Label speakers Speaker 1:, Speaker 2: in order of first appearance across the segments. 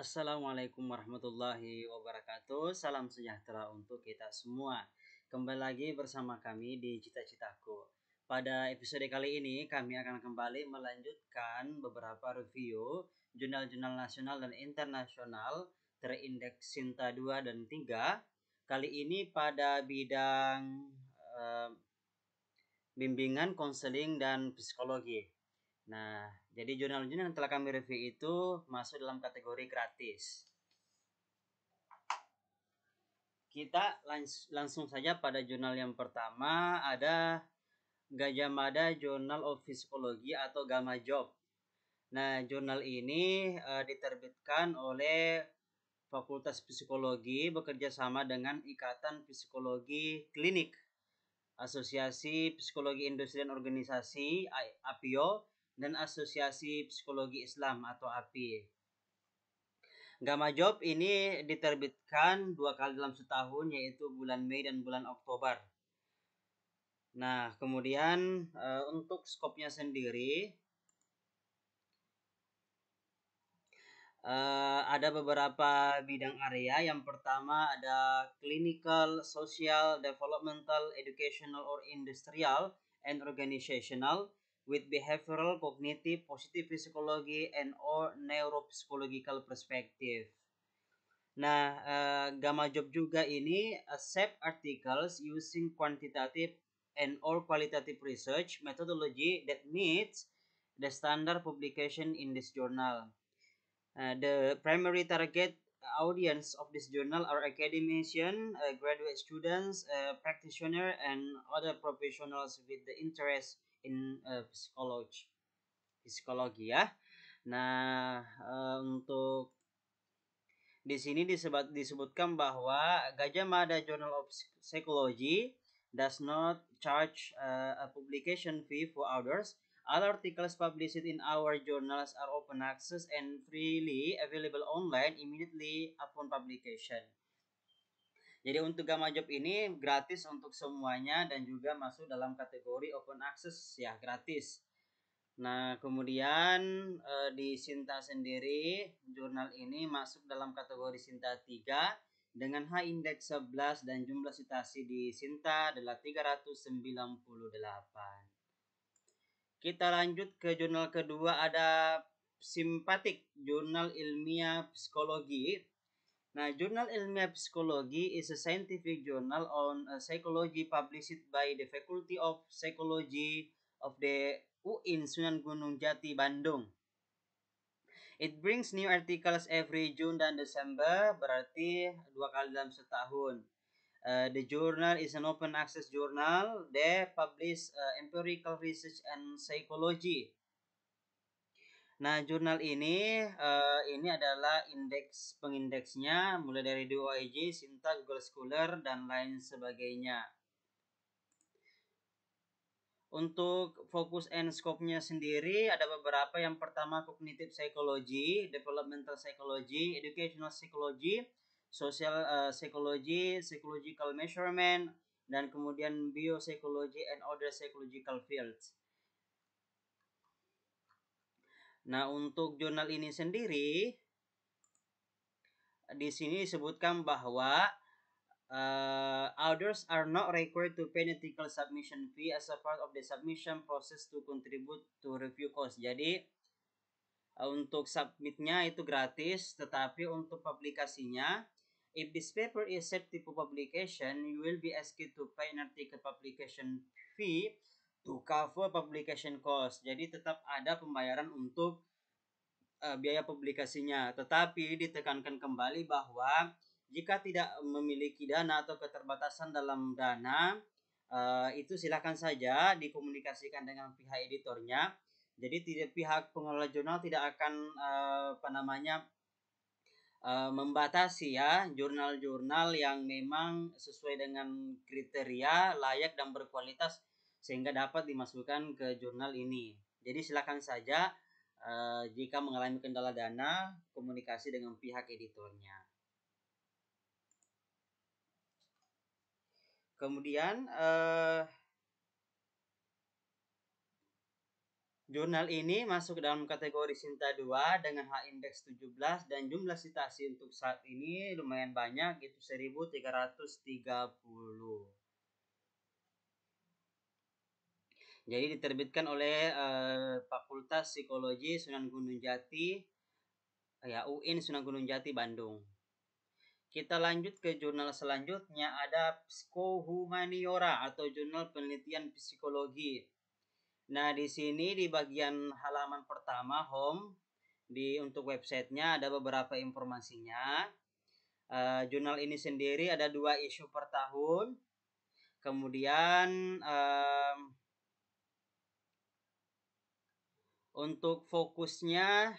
Speaker 1: Assalamualaikum warahmatullahi wabarakatuh. Salam sejahtera untuk kita semua. Kembali lagi bersama kami di Cita-Citaku. Pada episode kali ini kami akan kembali melanjutkan beberapa review jurnal-jurnal nasional dan internasional terindeks Sinta 2 dan 3. Kali ini pada bidang uh, bimbingan, konseling, dan psikologi. Nah, jadi jurnal-jurnal yang telah kami review itu masuk dalam kategori gratis. Kita langs langsung saja pada jurnal yang pertama ada Gajah Mada Journal of Physiology atau Gamma Job. Nah, jurnal ini uh, diterbitkan oleh Fakultas Psikologi bekerja sama dengan Ikatan Psikologi Klinik, Asosiasi Psikologi Industri dan Organisasi APIO, dan Asosiasi Psikologi Islam atau API. Gamma Job ini diterbitkan dua kali dalam setahun yaitu bulan Mei dan bulan Oktober. Nah, kemudian uh, untuk skopnya sendiri uh, ada beberapa bidang area. Yang pertama ada clinical, social, developmental, educational or industrial and organizational with behavioral, cognitive, positive psychology, and or neuropsychological perspective. Nah, uh, Gamma Job juga ini accept articles using quantitative and or qualitative research methodology that meets the standard publication in this journal. Uh, the primary target audience of this journal are academicians, uh, graduate students, uh, practitioners, and other professionals with the interest in uh, psikologi psikologi ya. Nah, uh, untuk di sini disebut disebutkan bahwa Gajah Mada Journal of Psychology does not charge uh, a publication fee for others. All articles published in our journals are open access and freely available online immediately upon publication. Jadi untuk Gamma Job ini gratis untuk semuanya dan juga masuk dalam kategori open access ya gratis. Nah, kemudian eh, di Sinta sendiri jurnal ini masuk dalam kategori Sinta 3 dengan H index 11 dan jumlah citasi di Sinta adalah 398. Kita lanjut ke jurnal kedua ada Simpatik Jurnal Ilmiah Psikologi Nah, Jurnal Ilmiah Psikologi is a scientific journal on uh, psychology published by the Faculty of Psychology of the UIN Sunan Gunung Jati, Bandung. It brings new articles every June dan December, berarti dua kali dalam setahun. Uh, the journal is an open access journal. They publish uh, empirical research and psychology Nah, jurnal ini uh, ini adalah indeks pengindeksnya mulai dari DOIJ, Sinta, Google Scholar dan lain sebagainya. Untuk fokus and scope-nya sendiri ada beberapa. Yang pertama cognitive psychology, developmental psychology, educational psychology, social uh, psychology, psychological measurement, dan kemudian biopsychology and other psychological fields. Nah, untuk jurnal ini sendiri di sini disebutkan bahwa uh, others are not required to pay ethical submission fee as a part of the submission process to contribute to review cost. Jadi uh, untuk submitnya itu gratis, tetapi untuk publikasinya If this paper is set for publication, you will be asked to pay an article publication fee to cover publication cost. Jadi tetap ada pembayaran untuk uh, biaya publikasinya, tetapi ditekankan kembali bahwa jika tidak memiliki dana atau keterbatasan dalam dana, uh, itu silakan saja dikomunikasikan dengan pihak editornya. Jadi tidak pihak pengelola jurnal tidak akan uh, apa namanya uh, membatasi ya jurnal-jurnal yang memang sesuai dengan kriteria layak dan berkualitas sehingga dapat dimasukkan ke jurnal ini. Jadi silakan saja uh, jika mengalami kendala dana, komunikasi dengan pihak editornya. Kemudian uh, Jurnal ini masuk dalam kategori Sinta 2 dengan H indeks 17 dan jumlah citasi untuk saat ini lumayan banyak yaitu 1330. Jadi diterbitkan oleh uh, Fakultas Psikologi Sunan Gunung Jati ya UIN Sunan Gunung Jati Bandung. Kita lanjut ke jurnal selanjutnya ada Psikohumaniora atau jurnal penelitian psikologi Nah, di sini di bagian halaman pertama home di untuk websitenya ada beberapa informasinya. Uh, jurnal ini sendiri ada dua isu per tahun. Kemudian um, untuk fokusnya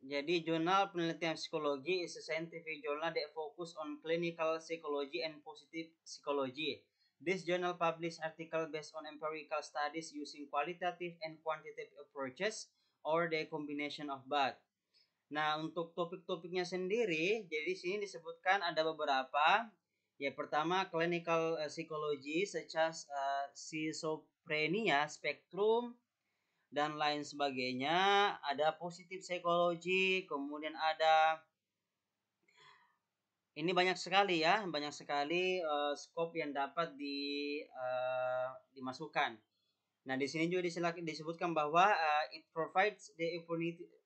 Speaker 1: jadi jurnal penelitian psikologi is a scientific journal that focus on clinical psychology and positive psychology. This journal publish article based on empirical studies using qualitative and quantitative approaches or the combination of both. Nah, untuk topik-topiknya sendiri, jadi sini disebutkan ada beberapa. Ya, pertama clinical uh, psychology such as uh, schizophrenia spectrum dan lain sebagainya. Ada positive psychology, kemudian ada ini banyak sekali ya, banyak sekali uh, scope yang dapat di uh, dimasukkan. Nah, di sini juga disebutkan bahwa uh, it provides the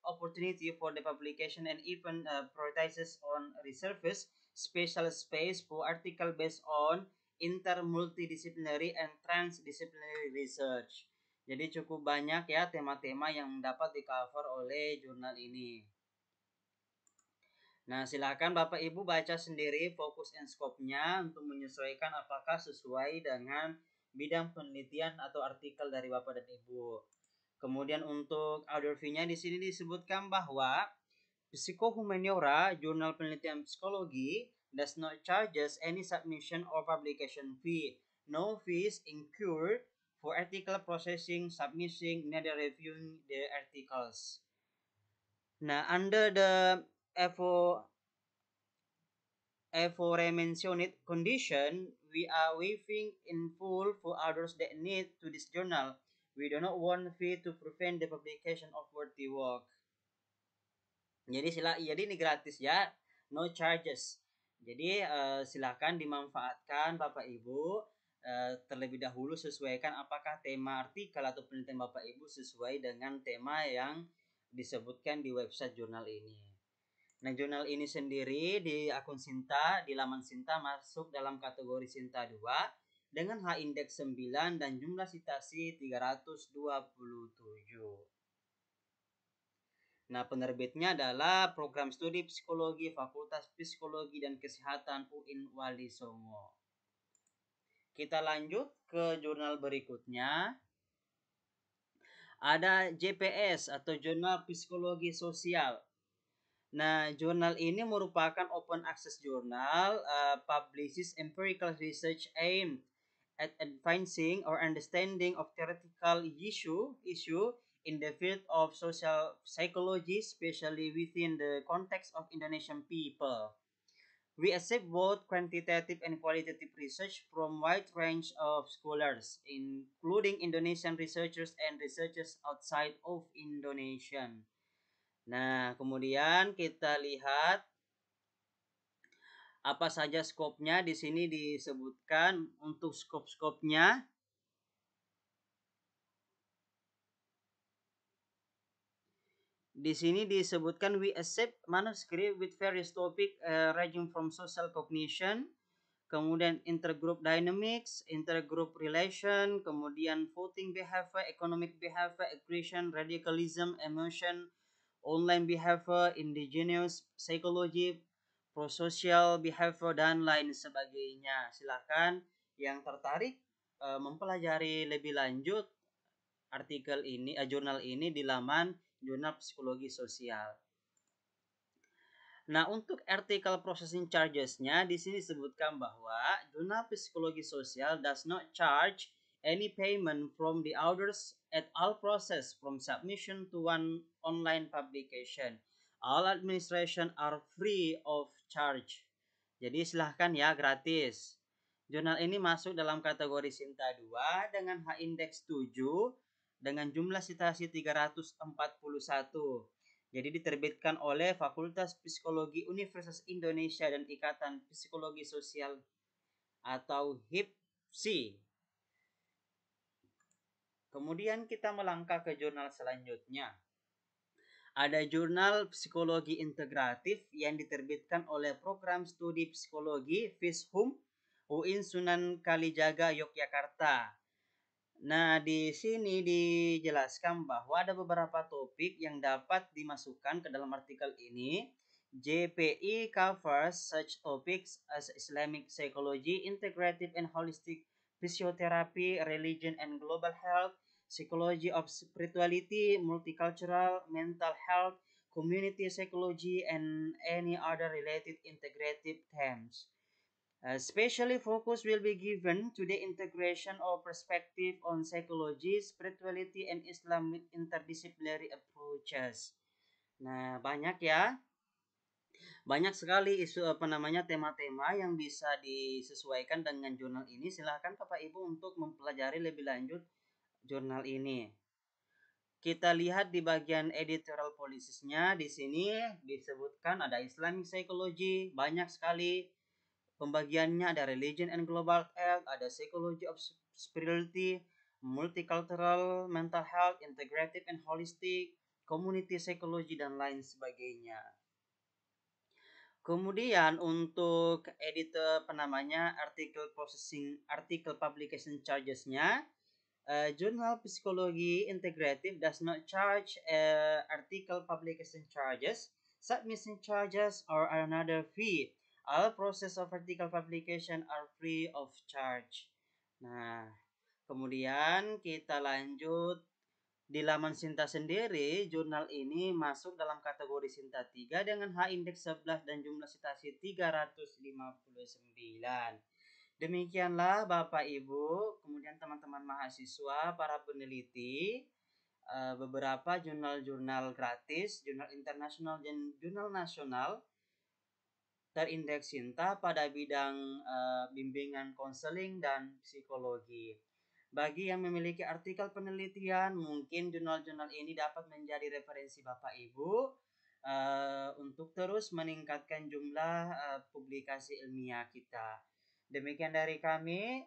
Speaker 1: opportunity for the publication and even uh, prioritizes on researchers special space for article based on intermultidisciplinary and transdisciplinary research. Jadi cukup banyak ya tema-tema yang dapat di cover oleh jurnal ini. Nah, silakan Bapak Ibu baca sendiri fokus and scope-nya untuk menyesuaikan apakah sesuai dengan bidang penelitian atau artikel dari Bapak dan Ibu. Kemudian untuk nya di sini disebutkan bahwa Psikohumaniora, jurnal penelitian psikologi, does not charges any submission or publication fee. No fees incurred for article processing, submitting, neither reviewing the articles. Nah, under the aforementioned condition, we are waiving in full for others that need to this journal. We do not want fee to prevent the publication of worthy work. Jadi sila, jadi ini gratis ya, no charges. Jadi uh, silakan dimanfaatkan Bapak Ibu uh, terlebih dahulu sesuaikan apakah tema artikel atau penelitian Bapak Ibu sesuai dengan tema yang disebutkan di website jurnal ini. Nah, jurnal ini sendiri di akun Sinta, di laman Sinta masuk dalam kategori Sinta 2 dengan H indeks 9 dan jumlah citasi 327. Nah, penerbitnya adalah Program Studi Psikologi Fakultas Psikologi dan Kesehatan UIN Wali Songo. Kita lanjut ke jurnal berikutnya. Ada JPS atau Jurnal Psikologi Sosial Nah, jurnal ini merupakan open access jurnal, uh, publishes empirical research aimed at advancing or understanding of theoretical issue issue in the field of social psychology, especially within the context of Indonesian people. We accept both quantitative and qualitative research from wide range of scholars, including Indonesian researchers and researchers outside of Indonesia. Nah, kemudian kita lihat apa saja skopnya di sini disebutkan untuk skop-skopnya. Di sini disebutkan we accept manuscript with various topic uh, ranging from social cognition, kemudian intergroup dynamics, intergroup relation, kemudian voting behavior, economic behavior, aggression, radicalism, emotion, online behavior, indigenous psychology, prosocial behavior dan lain sebagainya. Silahkan yang tertarik uh, mempelajari lebih lanjut artikel ini, uh, jurnal ini di laman Jurnal Psikologi Sosial. Nah, untuk artikel processing charges-nya di sini disebutkan bahwa Jurnal Psikologi Sosial does not charge any payment from the authors at all process from submission to one online publication. All administration are free of charge. Jadi silahkan ya gratis. Jurnal ini masuk dalam kategori Sinta 2 dengan H index 7 dengan jumlah citasi 341. Jadi diterbitkan oleh Fakultas Psikologi Universitas Indonesia dan Ikatan Psikologi Sosial atau HIPSI. Kemudian kita melangkah ke jurnal selanjutnya. Ada jurnal Psikologi Integratif yang diterbitkan oleh Program Studi Psikologi FISHUM UIN Sunan Kalijaga Yogyakarta. Nah, di sini dijelaskan bahwa ada beberapa topik yang dapat dimasukkan ke dalam artikel ini. JPE covers such topics as Islamic psychology, integrative and holistic physiotherapy, religion and global health, psychology of spirituality, multicultural, mental health, community psychology, and any other related integrative themes. Especially focus will be given to the integration of perspective on psychology, spirituality, and Islamic interdisciplinary approaches. Nah, banyak ya. Banyak sekali isu apa namanya tema-tema yang bisa disesuaikan dengan jurnal ini. Silahkan Bapak Ibu untuk mempelajari lebih lanjut jurnal ini. Kita lihat di bagian editorial policies-nya di sini disebutkan ada Islamic psychology, banyak sekali pembagiannya ada religion and global health, ada psychology of spirituality, multicultural, mental health, integrative and holistic, community psychology dan lain sebagainya. Kemudian untuk editor penamanya article processing article publication charges-nya Uh, Journal Psikologi Integrative does not charge uh, article publication charges, submission charges, or another fee. All process of article publication are free of charge. Nah, kemudian kita lanjut di laman Sinta sendiri, jurnal ini masuk dalam kategori Sinta 3 dengan H indeks 11 dan jumlah citasi 359. Demikianlah Bapak Ibu, kemudian teman-teman mahasiswa, para peneliti, eh, beberapa jurnal-jurnal gratis, jurnal internasional dan jurnal nasional terindeks Sinta pada bidang uh, bimbingan konseling dan psikologi. Bagi yang memiliki artikel penelitian, mungkin jurnal-jurnal ini dapat menjadi referensi Bapak Ibu uh, untuk terus meningkatkan jumlah uh, publikasi ilmiah kita. Demikian dari kami.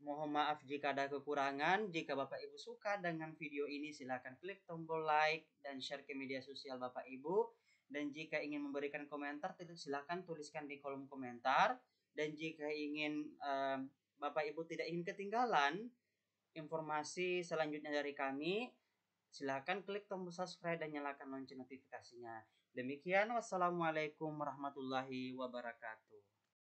Speaker 1: Mohon maaf jika ada kekurangan. Jika Bapak Ibu suka dengan video ini silahkan klik tombol like dan share ke media sosial Bapak Ibu. Dan jika ingin memberikan komentar silahkan tuliskan di kolom komentar. Dan jika ingin uh, Bapak Ibu tidak ingin ketinggalan informasi selanjutnya dari kami, silahkan klik tombol subscribe dan nyalakan lonceng notifikasinya. Demikian, wassalamualaikum warahmatullahi wabarakatuh.